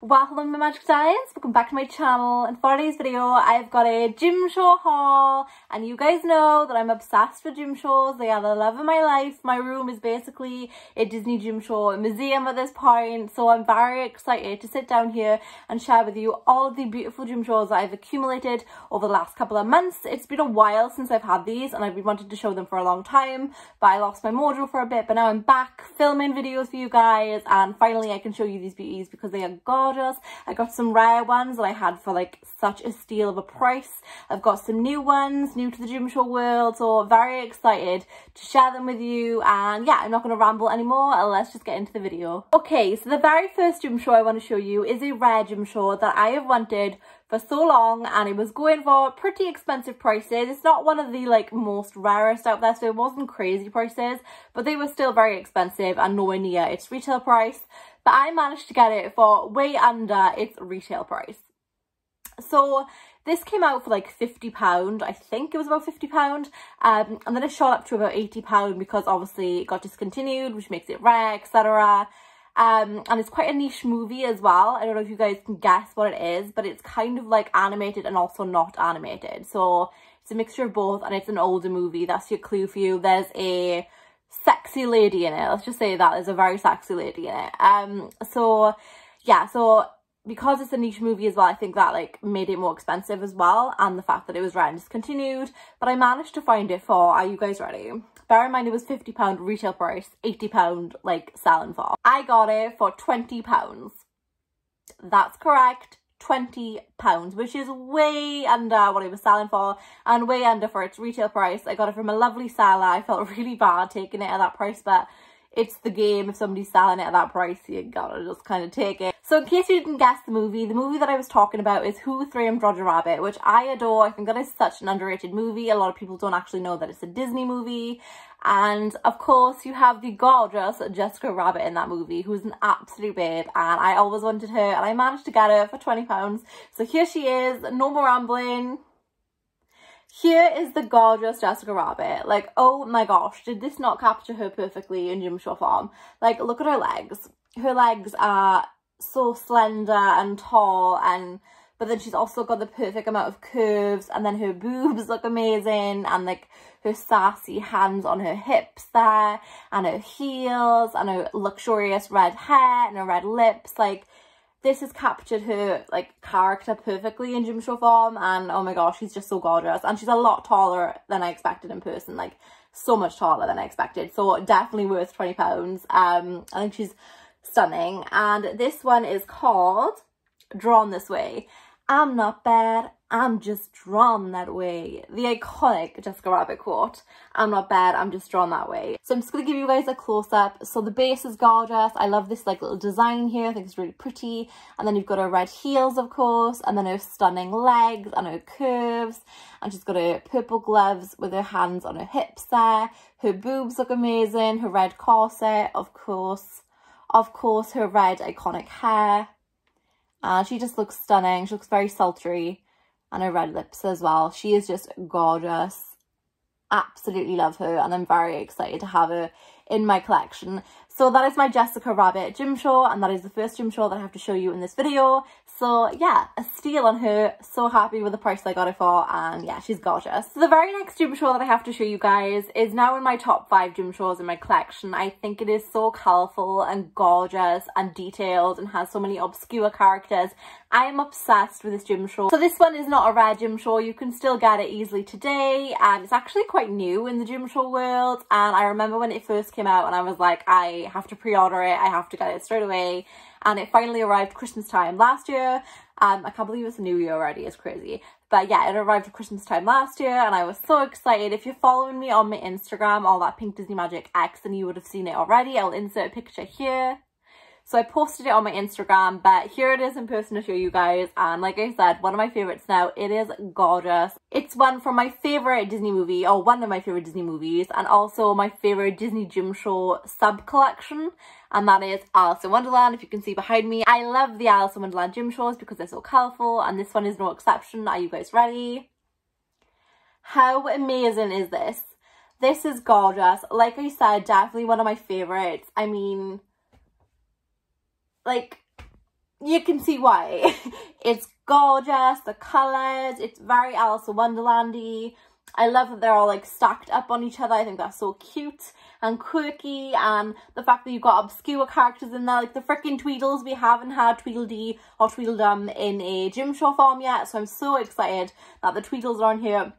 Well, hello my magic giants, welcome back to my channel and for today's video I've got a Jim Shore haul and you guys know that I'm obsessed with Jim Shores, they are the love of my life. My room is basically a Disney Jim Shore museum at this point so I'm very excited to sit down here and share with you all of the beautiful Jim Shores that I've accumulated over the last couple of months. It's been a while since I've had these and I've been wanting to show them for a long time but I lost my mojo for a bit but now I'm back filming videos for you guys and finally I can show you these beauties because they are gorgeous I got some rare ones that I had for like such a steal of a price. I've got some new ones, new to the Jim Shore world, so very excited to share them with you. And yeah, I'm not going to ramble anymore. Let's just get into the video. Okay, so the very first Jim Shore I want to show you is a rare Jim Shore that I have wanted for so long and it was going for pretty expensive prices. It's not one of the like most rarest out there so it wasn't crazy prices but they were still very expensive and nowhere near its retail price but I managed to get it for way under its retail price. So this came out for like £50, I think it was about £50, um, and then it shot up to about £80 because obviously it got discontinued, which makes it rare, etc. Um, and it's quite a niche movie as well. I don't know if you guys can guess what it is, but it's kind of like animated and also not animated. So it's a mixture of both and it's an older movie. That's your clue for you. There's a sexy lady in it. Let's just say that there's a very sexy lady in it. Um, so yeah, so because it's a niche movie as well, I think that like made it more expensive as well. And the fact that it was rare and discontinued. But I managed to find it for, are you guys ready? Bear in mind it was £50 retail price, £80 like selling for. I got it for £20. That's correct. 20 pounds which is way under what it was selling for and way under for its retail price. I got it from a lovely seller. I felt really bad taking it at that price but it's the game. If somebody's selling it at that price you gotta just kind of take it so in case you didn't guess the movie the movie that i was talking about is who framed roger rabbit which i adore i think that is such an underrated movie a lot of people don't actually know that it's a disney movie and of course you have the gorgeous Jessica Rabbit in that movie who's an absolute babe and I always wanted her and I managed to get her for £20. So here she is, no more rambling. Here is the gorgeous Jessica Rabbit. Like, oh my gosh, did this not capture her perfectly in Jim Shore form? Like, look at her legs. Her legs are so slender and tall and but then she's also got the perfect amount of curves and then her boobs look amazing and like her sassy hands on her hips there and her heels and her luxurious red hair and her red lips. Like this has captured her like character perfectly in Jim Shore form and oh my gosh she's just so gorgeous. And she's a lot taller than I expected in person like so much taller than I expected. So definitely worth 20 pounds. Um I think she's stunning and this one is called Drawn This Way I'm not bad, I'm just drawn that way. The iconic Jessica Rabbit quote, I'm not bad, I'm just drawn that way. So I'm just to give you guys a close-up. So the base is gorgeous. I love this like little design here. I think it's really pretty. And then you've got her red heels, of course, and then her stunning legs and her curves. And she's got her purple gloves with her hands on her hips there. Her boobs look amazing. Her red corset, of course. Of course, her red iconic hair uh, she just looks stunning. She looks very sultry. And her red lips as well. She is just gorgeous. Absolutely love her. And I'm very excited to have her in my collection. So that is my Jessica Rabbit Jim Shore and that is the first Jim Shore that I have to show you in this video. So yeah, a steal on her. So happy with the price I got it for and yeah, she's gorgeous. So the very next Jim Shore that I have to show you guys is now in my top five Jim Shores in my collection. I think it is so colourful and gorgeous and detailed and has so many obscure characters. I am obsessed with this Jim Shore. So this one is not a rare Jim Shore. You can still get it easily today and it's actually quite new in the Jim Shore world and I remember when it first came out and I was like, I have to pre-order it, I have to get it straight away. And it finally arrived Christmas time last year. Um, I can't believe it's new year already, it's crazy. But yeah, it arrived at Christmas time last year and I was so excited. If you're following me on my Instagram, all that Pink Disney Magic X, then you would have seen it already. I'll insert a picture here. So I posted it on my Instagram, but here it is in person to show you guys. And like I said, one of my favorites now. It is gorgeous. It's one from my favorite Disney movie, or one of my favorite Disney movies, and also my favorite Disney Jim Shore sub collection. And that is Alice in Wonderland, if you can see behind me. I love the Alice in Wonderland Jim Shores because they're so colourful, and this one is no exception. Are you guys ready? How amazing is this? This is gorgeous. Like I said, definitely one of my favourites. I mean, like you can see why. it's gorgeous, the colours, it's very Alice in Wonderlandy. I love that they're all like stacked up on each other. I think that's so cute and quirky and the fact that you've got obscure characters in there like the freaking Tweedles. We haven't had Tweedledee or Tweedledum in a Jim Shore form yet so I'm so excited that the Tweedles are on here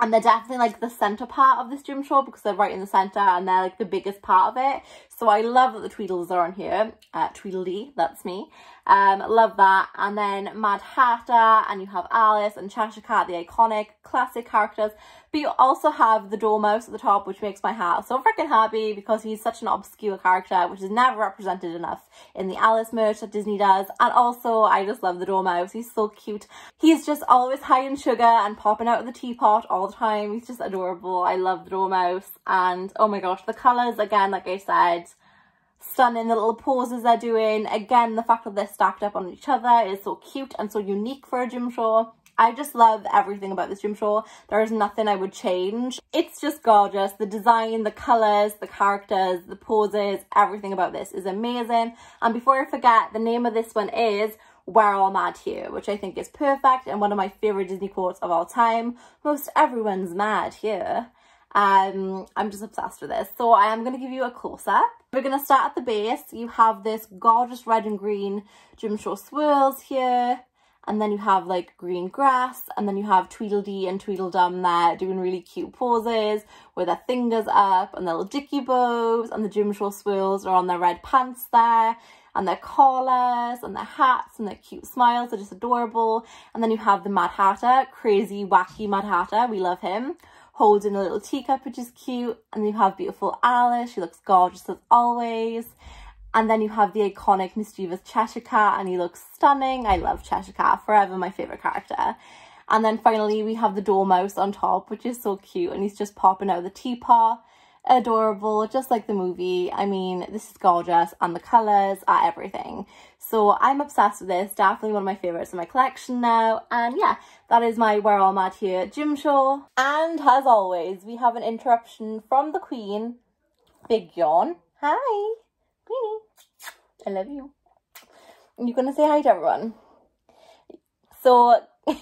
and they're definitely like the center part of this Jim Shore because they're right in the center and they're like the biggest part of it so I love that the Tweedles are on here. Uh, Tweedledee that's me. Um love that. And then Mad Hatter and you have Alice and Cheshire Cat the iconic classic characters. But you also have the Dormouse at the top which makes my heart so freaking happy because he's such an obscure character which is never represented enough in the Alice merch that Disney does. And also I just love the Dormouse. He's so cute. He's just always high in sugar and popping out of the teapot all the time. He's just adorable. I love the Dormouse. And oh my gosh the colours again like I said stunning the little poses they're doing. Again, the fact that they're stacked up on each other is so cute and so unique for a Jim Shore. I just love everything about this Jim Shore. There is nothing I would change. It's just gorgeous. The design, the colours, the characters, the poses, everything about this is amazing. And before I forget, the name of this one is We're All Mad Here, which I think is perfect and one of my favourite Disney quotes of all time. Most everyone's mad here. Um, I'm just obsessed with this. So I am going to give you a close-up. We're going to start at the base. You have this gorgeous red and green Jim Shore swirls here. And then you have like green grass and then you have Tweedledee and Tweedledum there doing really cute poses with their fingers up and their little dicky bows and the Jim Shore swirls are on their red pants there and their collars and their hats and their cute smiles are just adorable. And then you have the Mad Hatter, crazy wacky Mad Hatter, we love him holding a little teacup, which is cute. And you have beautiful Alice. She looks gorgeous as always. And then you have the iconic mischievous Cheshire Cat and he looks stunning. I love Cheshire Cat, forever my favourite character. And then finally we have the Dormouse on top, which is so cute. And he's just popping out of the teapot adorable, just like the movie. I mean, this is gorgeous and the colours are everything. So I'm obsessed with this, definitely one of my favourites in my collection now. And yeah, that is my We're All Mad Here Jim Shore. And as always, we have an interruption from the Queen. Big yawn. Hi, Queenie. I love you. You're going to say hi to everyone. So,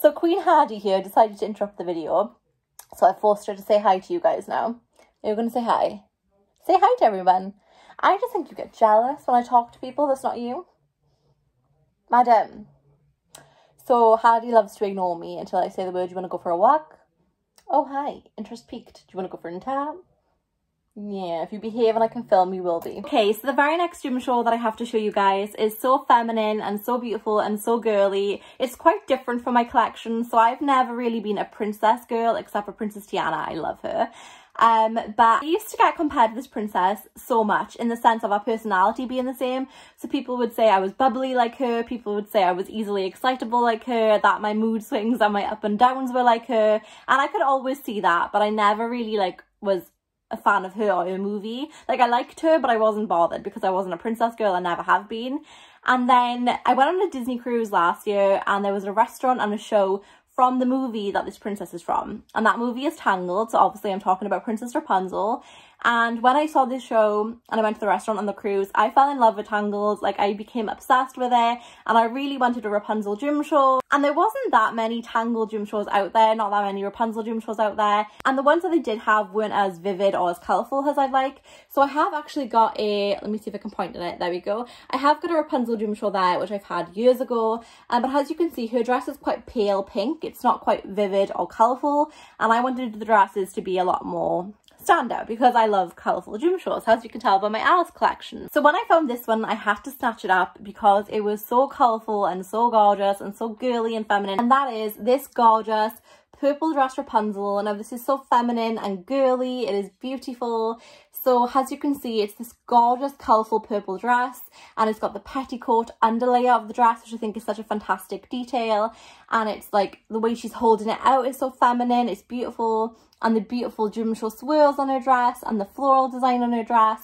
so Queen Hardy here decided to interrupt the video. So I forced her to say hi to you guys now. You're going to say hi. Say hi to everyone. I just think you get jealous when I talk to people that's not you. Madam. So Hardy loves to ignore me until I say the word, you want to go for a walk? Oh, hi. Interest peaked. Do you want to go for an tap? Yeah, if you behave and I can film, you will be. Okay, so the very next Jim Shore that I have to show you guys is so feminine and so beautiful and so girly. It's quite different from my collection, so I've never really been a princess girl except for Princess Tiana. I love her. Um, but I used to get compared to this princess so much in the sense of our personality being the same. So people would say I was bubbly like her, people would say I was easily excitable like her, that my mood swings and my up and downs were like her. And I could always see that, but I never really like was a fan of her or her movie. Like I liked her, but I wasn't bothered because I wasn't a princess girl. I never have been. And then I went on a Disney cruise last year and there was a restaurant and a show from the movie that this princess is from. And that movie is Tangled, so obviously I'm talking about Princess Rapunzel. And when I saw this show and I went to the restaurant on the cruise, I fell in love with Tangled. Like I became obsessed with it and I really wanted a Rapunzel Jim Shore. And there wasn't that many Tangled Jim Shores out there, not that many Rapunzel Jim Shores out there. And the ones that they did have weren't as vivid or as colourful as I'd like. So I have actually got a, let me see if I can point at it. There we go. I have got a Rapunzel Jim Shore there, which I've had years ago. Um, but as you can see, her dress is quite pale pink. It's not quite vivid or colourful. And I wanted the dresses to be a lot more standout because I love colourful Jim Shores, as you can tell by my Alice collection. So when I found this one, I had to snatch it up because it was so colourful and so gorgeous and so girly and feminine. And that is this gorgeous purple dress Rapunzel. Now this is so feminine and girly, it is beautiful. So as you can see, it's this gorgeous, colourful purple dress and it's got the petticoat underlayer of the dress, which I think is such a fantastic detail. And it's like the way she's holding it out is so feminine, it's beautiful. And the beautiful Jim Shore swirls on her dress and the floral design on her dress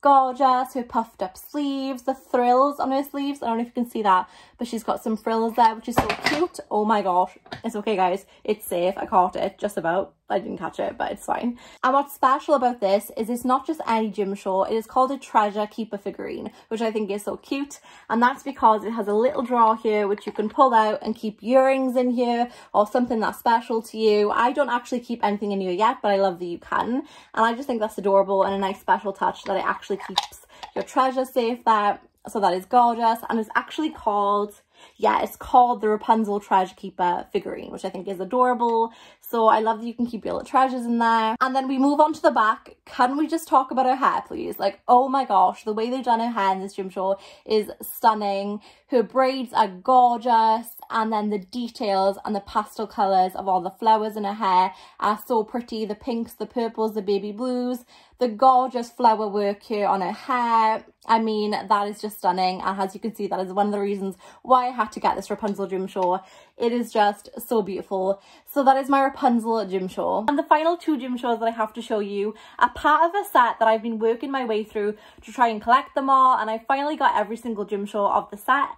gorgeous, her puffed up sleeves, the thrills on her sleeves. I don't know if you can see that, but she's got some frills there, which is so cute. Oh my gosh. It's okay, guys. It's safe. I caught it, just about. I didn't catch it, but it's fine. And what's special about this is it's not just any Jim Shore, it is called a treasure keeper figurine, which I think is so cute. And that's because it has a little drawer here, which you can pull out and keep earrings in here or something that's special to you. I don't actually keep anything in here yet, but I love that you can. And I just think that's adorable and a nice special touch that it actually keeps your treasure safe there. So that is gorgeous. And it's actually called yeah, it's called the Rapunzel Treasure Keeper figurine, which I think is adorable. So I love that you can keep your little treasures in there. And then we move on to the back. Can we just talk about her hair, please? Like, oh my gosh, the way they've done her hair in this Jim Shore is stunning. Her braids are gorgeous. And then the details and the pastel colours of all the flowers in her hair are so pretty. The pinks, the purples, the baby blues, the gorgeous flower work here on her hair. I mean, that is just stunning. And as you can see, that is one of the reasons why I had to get this Rapunzel Jim Jim Shore. It is just so beautiful. So that is my Rapunzel Jim Jim Shore. And the final two Jim Jim Shores that I have to show you are part of a set that I've been working my way through to try and collect them all. And I finally got every single Jim Jim Shore of the set.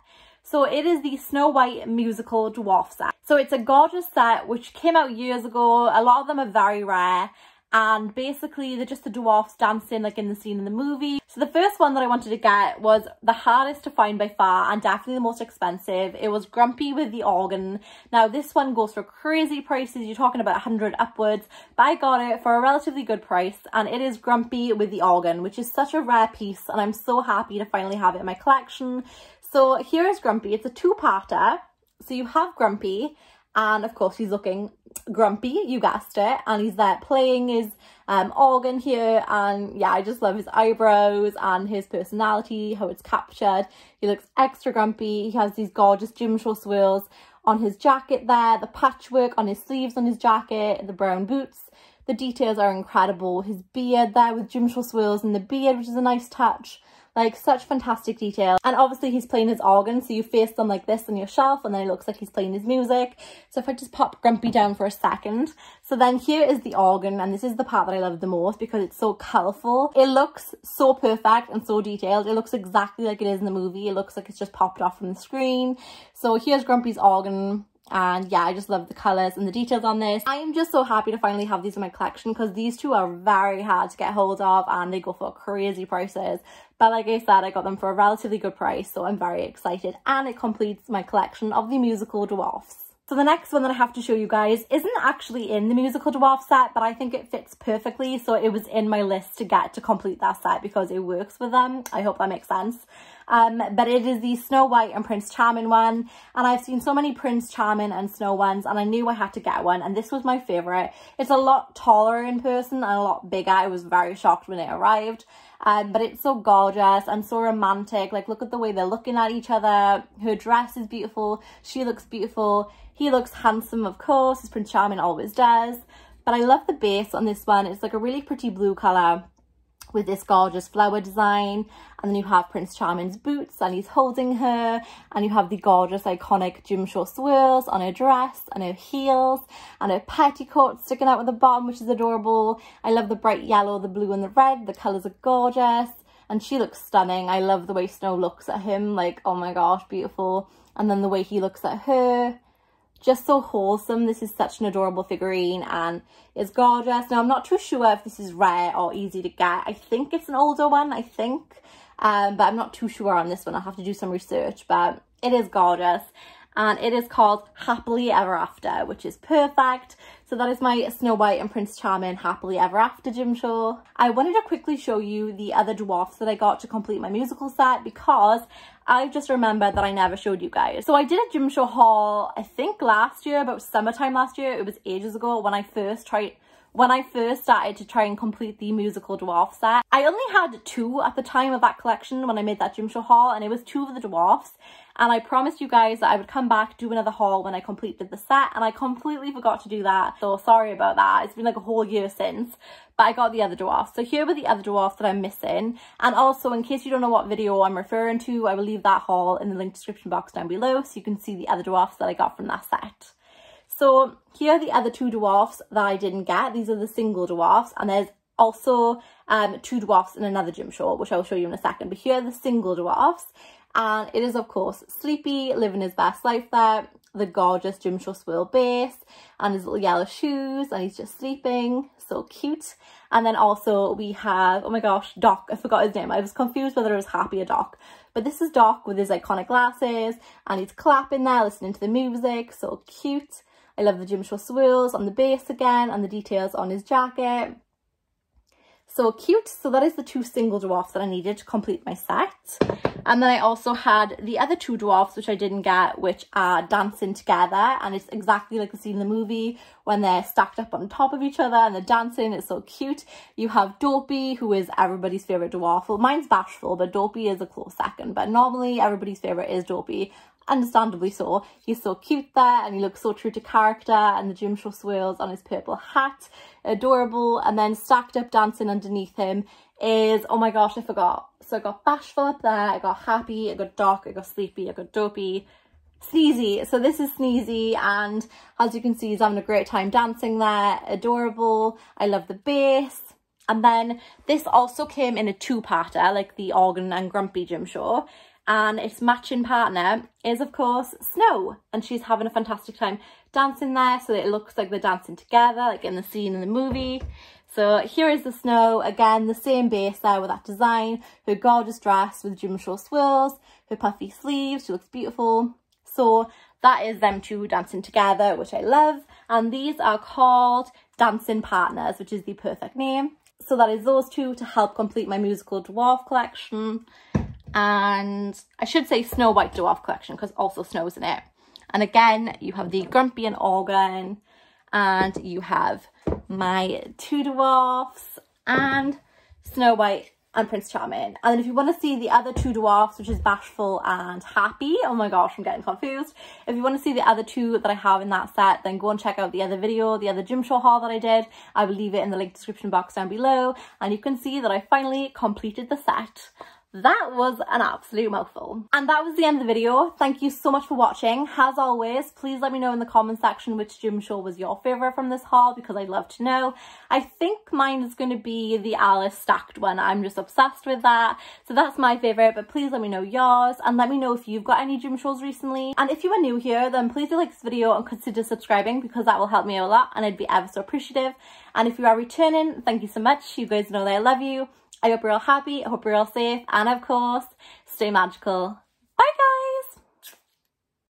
So it is the Snow White musical dwarf set. So it's a gorgeous set which came out years ago. A lot of them are very rare and basically they're just the dwarfs dancing like in the scene in the movie. So the first one that I wanted to get was the hardest to find by far and definitely the most expensive. It was Grumpy with the organ. Now this one goes for crazy prices, you're talking about 100 upwards, but I got it for a relatively good price and it is Grumpy with the organ, which is such a rare piece and I'm so happy to finally have it in my collection. So here is Grumpy. It's a two-parter. So you have Grumpy and of course he's looking grumpy, you guessed it. And he's there playing his um, organ here and yeah, I just love his eyebrows and his personality, how it's captured. He looks extra grumpy. He has these gorgeous Jim Jim Shore swirls on his jacket there, the patchwork on his sleeves on his jacket, the brown boots. The details are incredible. His beard there with Jim Jim Shore swirls in the beard, which is a nice touch. Like such fantastic detail. And obviously he's playing his organ. So you face them like this on your shelf and then it looks like he's playing his music. So if I just pop Grumpy down for a second. So then here is the organ and this is the part that I love the most because it's so colourful. It looks so perfect and so detailed. It looks exactly like it is in the movie. It looks like it's just popped off from the screen. So here's Grumpy's organ and yeah i just love the colors and the details on this i am just so happy to finally have these in my collection because these two are very hard to get hold of and they go for crazy prices but like i said i got them for a relatively good price so i'm very excited and it completes my collection of the musical dwarfs so the next one that I have to show you guys isn't actually in the musical dwarf set, but I think it fits perfectly. So it was in my list to get to complete that set because it works with them. I hope that makes sense. Um, but it is the Snow White and Prince Charming one. And I've seen so many Prince Charming and Snow ones and I knew I had to get one. And this was my favourite. It's a lot taller in person and a lot bigger. I was very shocked when it arrived. Um, but it's so gorgeous and so romantic. Like, look at the way they're looking at each other. Her dress is beautiful. She looks beautiful. He looks handsome, of course, as Prince Charming always does. But I love the base on this one. It's like a really pretty blue colour with this gorgeous flower design. And then you have Prince Charming's boots and he's holding her. And you have the gorgeous iconic Jim Shore swirls on her dress and her heels and her petticoat sticking out at the bottom, which is adorable. I love the bright yellow, the blue and the red. The colours are gorgeous. And she looks stunning. I love the way Snow looks at him. Like, oh my gosh, beautiful. And then the way he looks at her just so wholesome. This is such an adorable figurine and it's gorgeous. Now, I'm not too sure if this is rare or easy to get. I think it's an older one, I think. Um, but I'm not too sure on this one. I'll have to do some research, but it is gorgeous. And it is called Happily Ever After, which is perfect. So that is my Snow White and Prince Charming Happily Ever After Jim Shore. I wanted to quickly show you the other dwarfs that I got to complete my musical set because I just remembered that I never showed you guys. So I did a Jim Shore haul, I think last year, about summertime last year. It was ages ago when I first tried when I first started to try and complete the musical dwarf set. I only had two at the time of that collection when I made that Jim Shore haul and it was two of the dwarfs and I promised you guys that I would come back do another haul when I completed the set and I completely forgot to do that so sorry about that it's been like a whole year since but I got the other dwarfs so here were the other dwarfs that I'm missing and also in case you don't know what video I'm referring to I will leave that haul in the link description box down below so you can see the other dwarfs that I got from that set. So here are the other two dwarfs that I didn't get. These are the single dwarfs and there's also um, two dwarfs in another Jim Shore, which I'll show you in a second. But here are the single dwarfs. And it is, of course, Sleepy, living his best life there. the gorgeous Jim Shore swirl base and his little yellow shoes and he's just sleeping. So cute. And then also we have, oh my gosh, Doc. I forgot his name. I was confused whether it was Happy or Doc. But this is Doc with his iconic glasses and he's clapping there, listening to the music. So cute. I love the Shore swirls on the base again and the details on his jacket. So cute. So that is the two single dwarfs that I needed to complete my set. And then I also had the other two dwarfs, which I didn't get, which are dancing together. And it's exactly like the scene in the movie when they're stacked up on top of each other and they're dancing. It's so cute. You have Dopey, who is everybody's favourite dwarf. Well, mine's Bashful, but Dopey is a close second. But normally everybody's favourite is Dopey understandably so. He's so cute there and he looks so true to character and the Jim Shore swirls on his purple hat. Adorable. And then stacked up dancing underneath him is, oh my gosh, I forgot. So I got Bashful up there, I got Happy, I got Doc, I got Sleepy, I got Dopey, Sneezy. So this is Sneezy and as you can see he's having a great time dancing there. Adorable. I love the bass. And then this also came in a two-parter like the Organ and Grumpy Jim Shore and its matching partner is of course Snow and she's having a fantastic time dancing there so it looks like they're dancing together like in the scene in the movie. So here is the Snow, again the same base there with that design, her gorgeous dress with Jim Shore swirls, her puffy sleeves, she looks beautiful. So that is them two dancing together which I love and these are called Dancing Partners which is the perfect name. So that is those two to help complete my musical dwarf collection and I should say Snow White Dwarf collection because also Snow's in it. And again, you have the Grumpy and Organ and you have my two dwarfs and Snow White and Prince Charming. And then if you want to see the other two dwarfs, which is Bashful and Happy, oh my gosh, I'm getting confused. If you want to see the other two that I have in that set, then go and check out the other video, the other Shore haul that I did. I will leave it in the link description box down below. And you can see that I finally completed the set that was an absolute mouthful. And that was the end of the video. Thank you so much for watching. As always, please let me know in the comment section which Jim Shore was your favourite from this haul because I'd love to know. I think mine is going to be the Alice stacked one. I'm just obsessed with that. So that's my favourite, but please let me know yours and let me know if you've got any Jim Shores recently. And if you are new here, then please do like this video and consider subscribing because that will help me a lot and I'd be ever so appreciative. And if you are returning, thank you so much. You guys know that I love you. I hope you're all happy, I hope you're all safe, and of course, stay magical. Bye guys!